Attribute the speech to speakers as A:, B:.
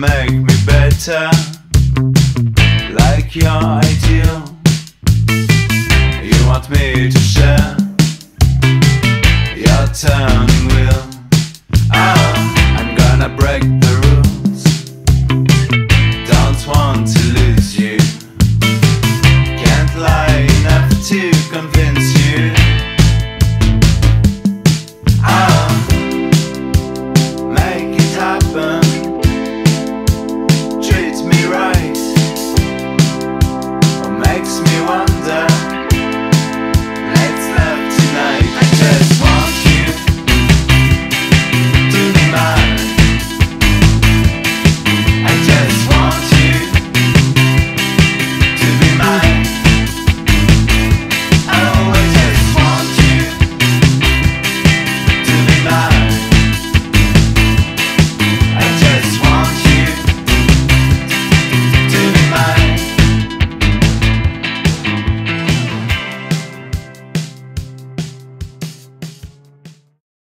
A: make me better Like your ideal. You want me to share Your turning wheel oh, ah, I'm gonna break the rules. Don't want to lose you. Can't lie enough to convince